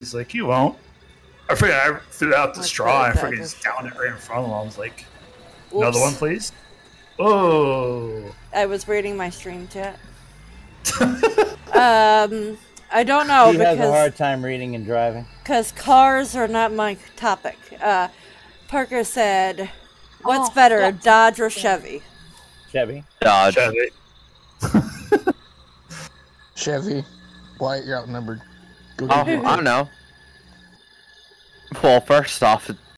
He's like, you won't. I forget. I threw out the Let's straw. I it forget back. he's down it right in front of him. I was like, another one, please. Oh. I was reading my stream chat. um, I don't know he has a hard time reading and driving. because cars are not my topic. Uh, Parker said, "What's Oh, better, that's- Dodge or Chevy?" Chevy. Dodge. Chevy. Chevy. Wyatt, you're outnumbered. Oh, I don't know. Well, first off,